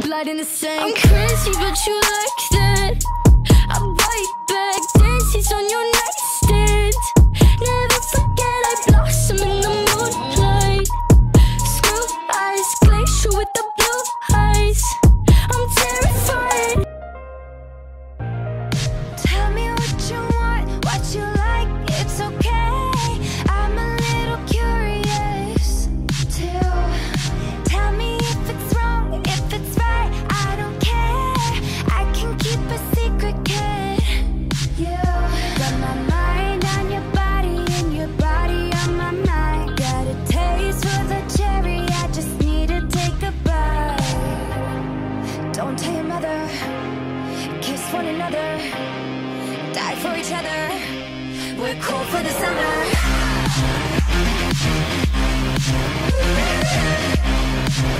blood in the sink I'm crazy but you like that. I bite back. Daisies on your neck. other, die for each other. We're cold for the summer. We'll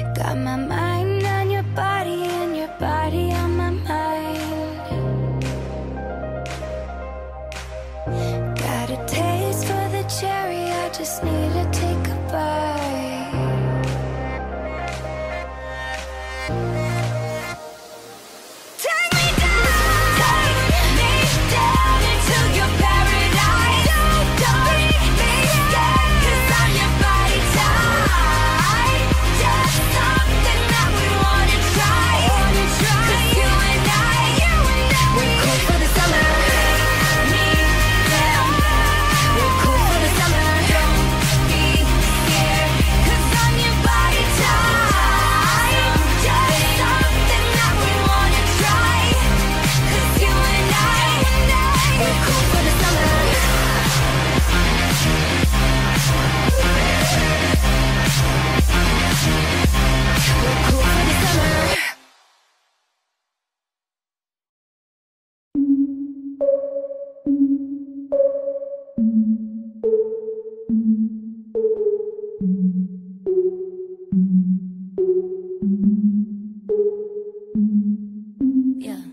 Got my mind on your body and your body on my mind. Got a taste for the cherry, I just need it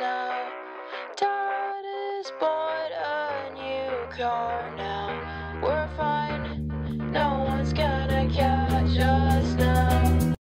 now. Dad has bought a new car now.